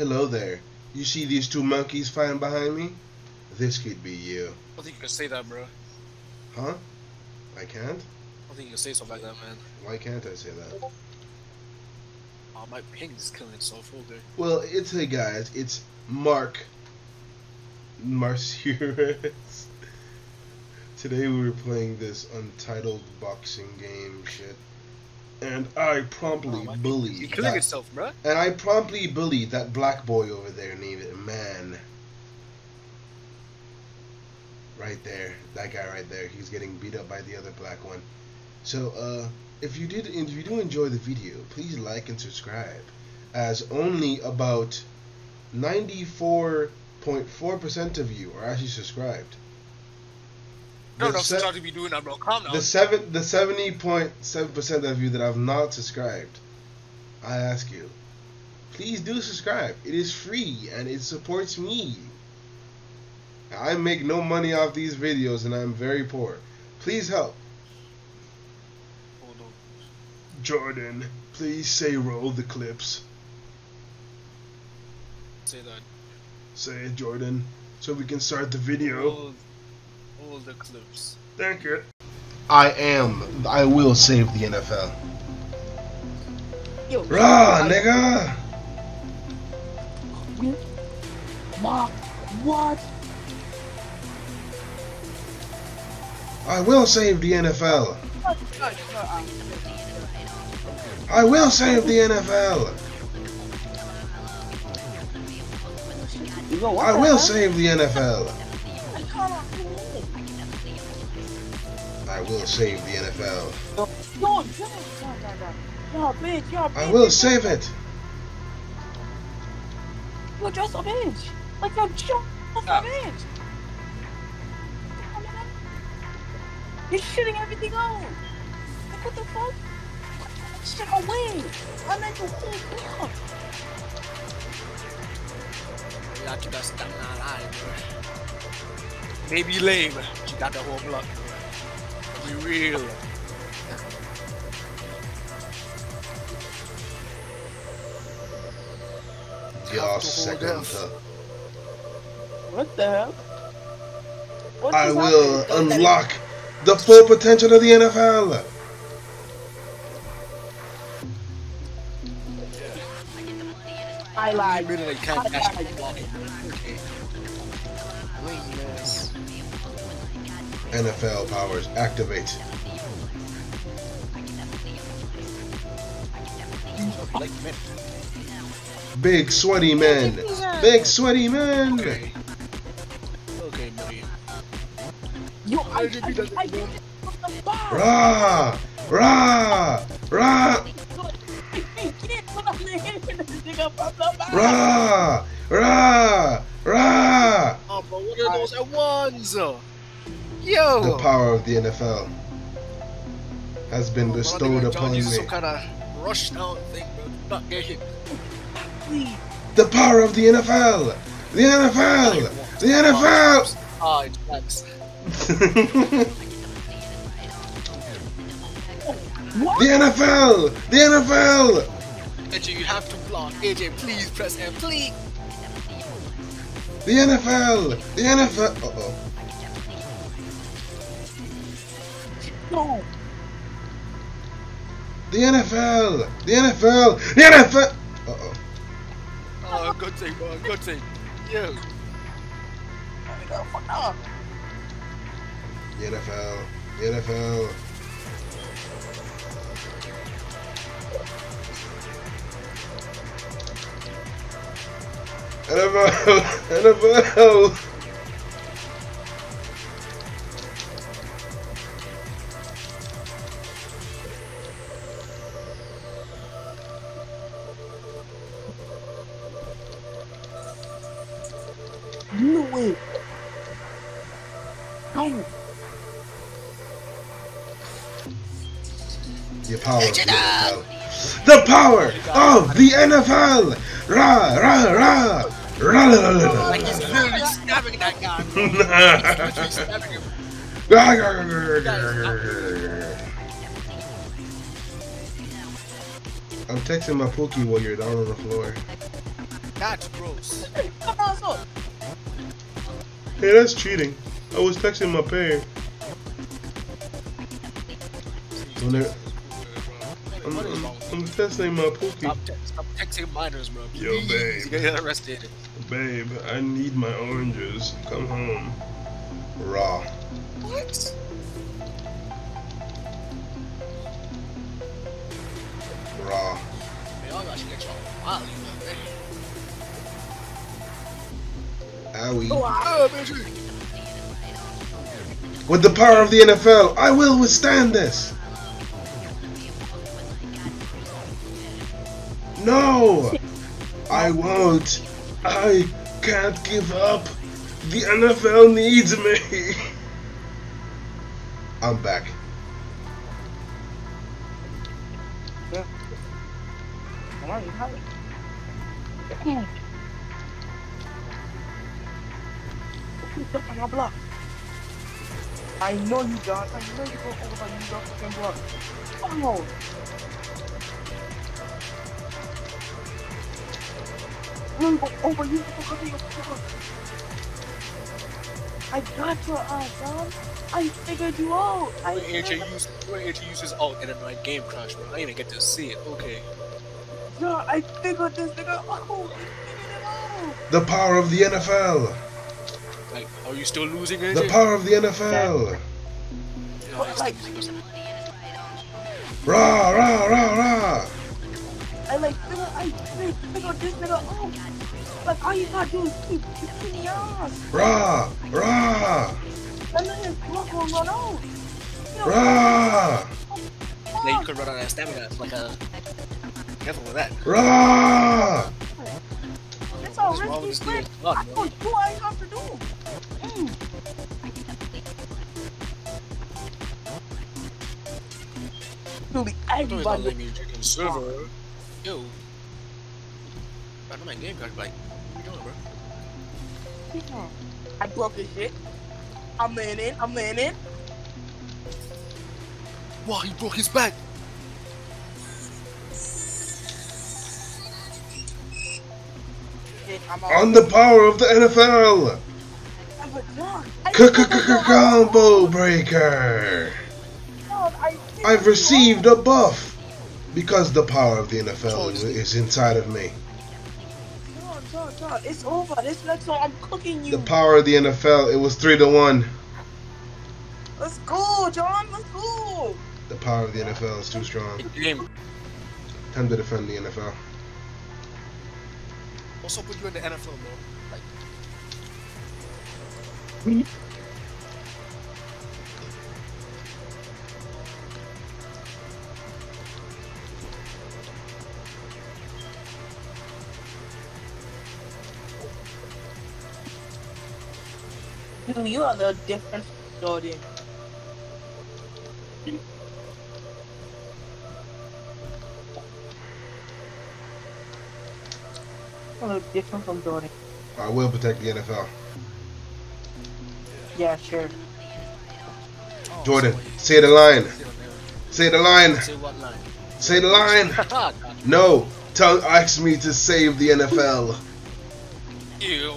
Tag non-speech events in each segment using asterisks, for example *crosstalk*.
Hello there. You see these two monkeys flying behind me? This could be you. I don't think you can say that, bro. Huh? I can't? I don't think you can say something like that, man. Why can't I say that? Oh, my ping is killing itself all day. Well, it's hey guys, it's Mark Marcurus. *laughs* Today we were playing this untitled boxing game shit. And I promptly Oh, bullied You're killing that, itself, bro. and I promptly bullied that black boy over there named Man. Right there, that guy right there. He's getting beat up by the other black one. So, uh, if you did, if you do enjoy the video, please like and subscribe, as only about ninety-four point four percent of you are actually subscribed. No, The no, se- start to be doing that, bro. Calm the seven, the seventy point seven percent of you that have not subscribed, I ask you, please do subscribe. It is free and it supports me. I make no money off these videos and I'm very poor. Please help. Hold on. Jordan, please say roll the clips. Say that. Say it, Jordan, so we can start the video. All, all the clips. Thank you. I am. I will save the NFL. Yo, Rah, nigga. Mark, what? I will save the NFL. I will save the NFL. you know what I will save the NFL. I will save the NFL. No, no, no, no, no, no. Bitch, you're a bitch. I will save it. You're just a bitch. Like, you're just a bitch. You're shitting everything out. Like, what the fuck? Shit away. I meant to hold up. Yeah, you got stuck in our eye, bro. Maybe lame, but you got the whole block, bro. Be real. Your hold second. up. What the hell? What I will happening? unlock the full potential of the NFL. I lied. mean that NFL powers activate. Big sweaty men. Big sweaty men. Okay. Okay, buddy. Yo, I, I, I. Rah, rah, rah, rah, rah, rah. Oh, bro, what are those at ones? Yo! The power of the NFL has been I bestowed upon me. some kind of rush down thing, bro. Not get. Please. The power of the NFL. The NFL. The NFL. Ah, facts. What? The NFL. The NFL. AJ, you have to block. AJ, please press M, please. The NFL. The NFL. Uh oh. No. The NFL. The NFL. The NFL. Uh oh. Oh, good thing, bro. Good thing. Yo. Nigga, fuck up. The NFL. The NFL. NFL. *laughs* NFL. The power of the power of the NFL. Rah, rah, rah. Rah, la, la, la, la. Like he's literally stabbing that guy, *laughs* bro. Stabbing him. I'm texting my Pookie while you're down on the floor. That's gross. Hey, that's cheating. I was texting my. When they're- I'm, What is I'm, I'm testing my pookie. Stop, te- stop texting minors, bro. Yo, Please, babe. You get arrested. Babe, I need my oranges. Come home. Raw. What? Raw. Man, y'all got y'all wild, you know. Owie. Oh, I- Oh. With the power of the NFL, I will withstand this. No, I won't. I can't give up. The NFL needs me. *laughs* I'm back. Come on, you have it. On block? I know you, John. I know you over you, block. Oh. No, Oh, you go over you, go over your block. I got your ass, uh, John. I figured you out. I When AJ figured- used, when AJ used his ult and then my game crashed, bro. I didn't even get to see it. Okay. John, I figured this nigga oh, out. I figured it out. The power of the NFL. Like, are you still losing, AJ? The power of the NFL. No, But, he's like- still losing. Um, rah, rah, rah, rah. I like I fig- figure this nigga out. Like all you gotta do is keep keep your. Rah, rah, And then his block will run out. You know, you could run out of stamina. It's like a. Careful with that. rah. That's all risky with this shit. dude's blood, I bro? what I have to do. Mm. Really, I know he's not everybody. letting me check in server. Yo. I know my game crashed. Like, what you doing, bro? I broke his shit. I'm in it. I'm in it. Wow, he broke his back. I'm. On the power of the NFL. I'm a dog. I figured it out. Combo breaker. I figured I've received a buff because the power of the NFL is, is inside of me. It's over. This next one, I'm cooking you. The power of the NFL. It was three to one. Let's go, John. Let's go. The power of the NFL is too strong. Time to defend the NFL. What's up with you in the NFL, bro? Like, Dude, you are the different Jordan. You look different from Jordan. I will protect the NFL. Yeah, sure. Jordan, say the line. Say the line. Say what line? Say the line. *laughs* No. Tell ask me to save the NFL. Ew.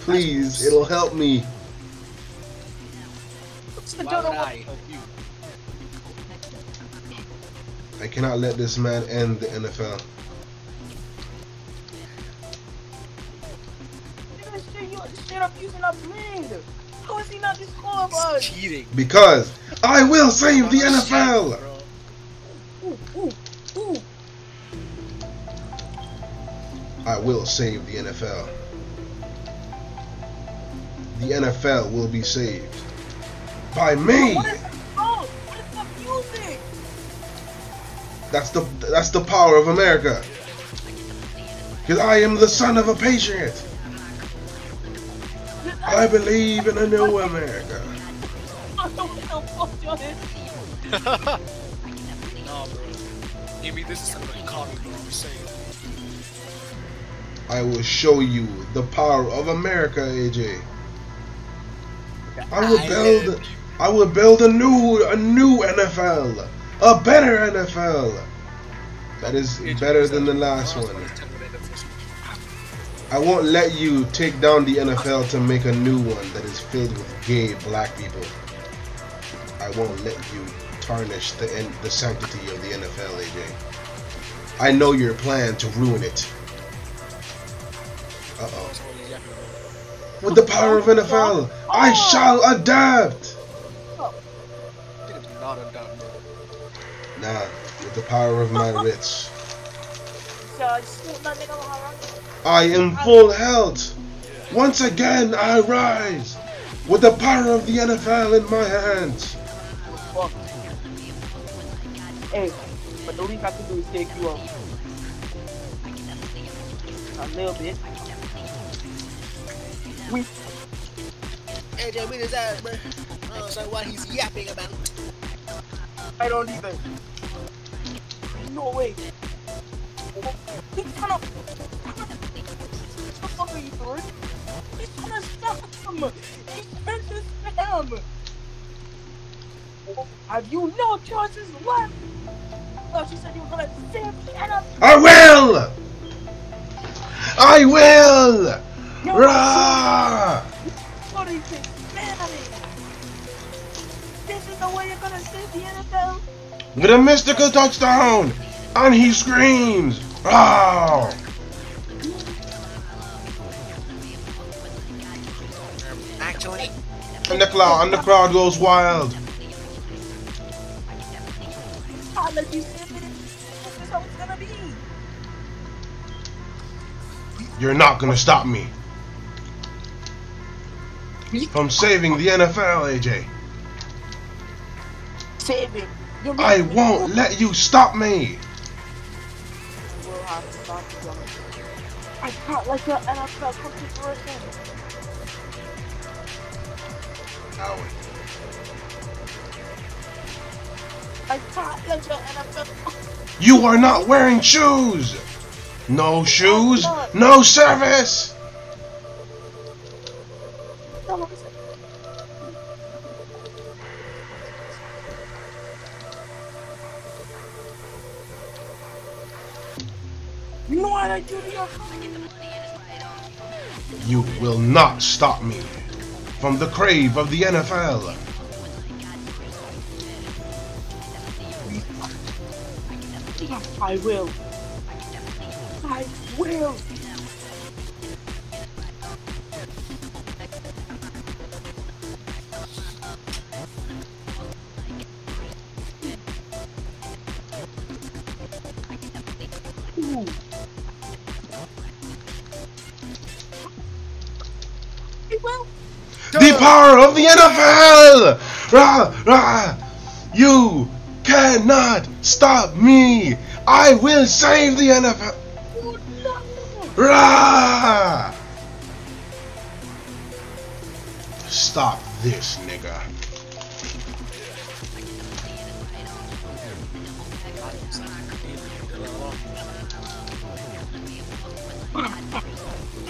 Please, it'll help me. What's the Why would I help you? I cannot let this man end the NFL. Nigga, shit, straight up using a blade. How is he not disqualified? It's cheating. Because I will save the NFL. Ooh, ooh, ooh. I will save the NFL. The NFL will be saved by me. What is the oh, What is the music? That's the that's the power of America. Because I am the son of a patriot. I believe in a new America. What the fuck, Jordan? Nah, bro. Maybe this is something comic book saying. I will show you the power of America, AJ. I will build I will build a new a new NFL. A better NFL. That is better than the last one. I won't let you take down the NFL to make a new one that is filled with gay black people. I won't let you tarnish the en- the sanctity of the NFL, AJ. I know your plan to ruin it. Uh oh. That's what he's yapping about. With the power of NFL, I shall adapt. Nah, with the power of my wits. I am full health. Once again, I rise with the power of the NFL in my hands. Hey, but the least I can do is take you up a little bit. We. AJ, we his ass, bro. I don't know why he's yapping about. I don't either. No way. He's trying to. What the fuck are you doing? He's trying to spam. He's trying to spam. Have you no choices left? Oh, she said you were gonna save Anna. I will! I will! No, Rah! What is this? This is the way you're gonna save the NFL? With a mystical touchdown! And he screams! Oh! Actually, And the crowd, and the crowd goes wild. You're not gonna stop me from saving the NFL, AJ. You're I won't let you stop me. We'll have to stop you, brother. I can't let the NFL come to fruition. Owie. I can't let the NFL. You are not wearing shoes. No shoes, no service. You will not stop me from the crave of the NFL. I will. I will. I will. The power of the NFL! Rah, rah. You cannot stop me! I will save the NFL! Oh, no. Rah! Stop this, nigga.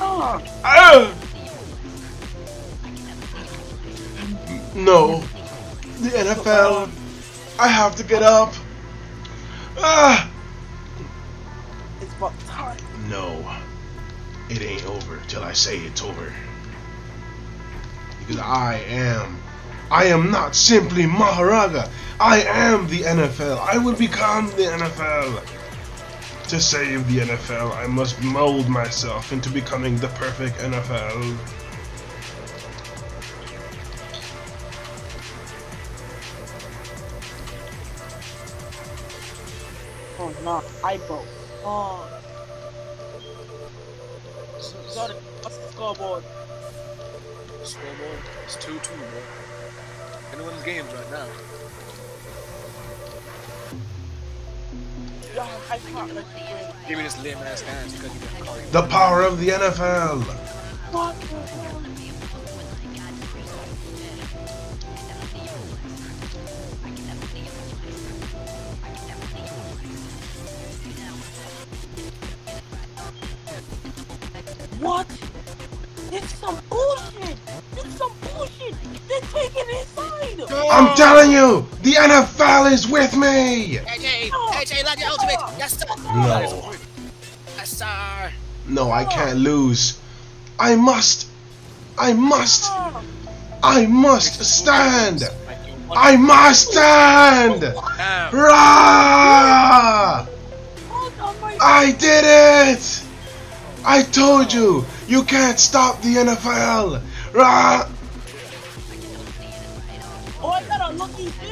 Ah. No. The NFL. I have to get up. Ah! It's about time. No. It ain't over till I say it's over. Because I am. I am not simply Maharaga. I am the NFL. I will become the NFL. To save the NFL, I must mold myself into becoming the perfect NFL. No, I broke. Oh. Sorry, what's the scoreboard? Scoreboard. It's 2 2, bro. Anyone's games right now. Yeah, I can't let you win. Give me this lame ass hands because you got caught. The power of the NFL. What the hell? What? Is with me. AJ! No. AJ, let your ultimate! Yes, sir! No. Yes, sir! No, I can't lose. I must. I must. I must stand. Like you want- I must stand. Damn. Rah! hold on, my- I did it! I told you, you can't stop the NFL. Rah! Oh, I got a lucky hit.